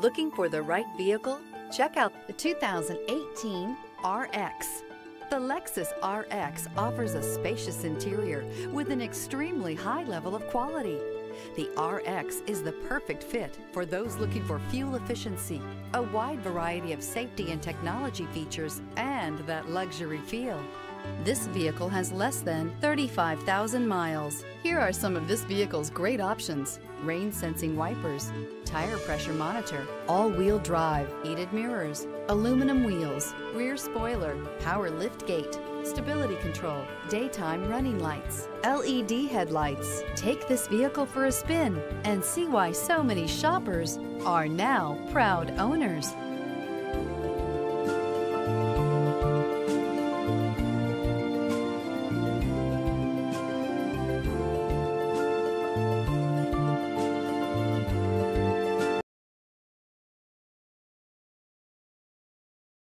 Looking for the right vehicle? Check out the 2018 RX. The Lexus RX offers a spacious interior with an extremely high level of quality. The RX is the perfect fit for those looking for fuel efficiency, a wide variety of safety and technology features, and that luxury feel. This vehicle has less than 35,000 miles. Here are some of this vehicle's great options. Rain sensing wipers, tire pressure monitor, all-wheel drive, heated mirrors, aluminum wheels, rear spoiler, power lift gate, stability control, daytime running lights, LED headlights. Take this vehicle for a spin and see why so many shoppers are now proud owners.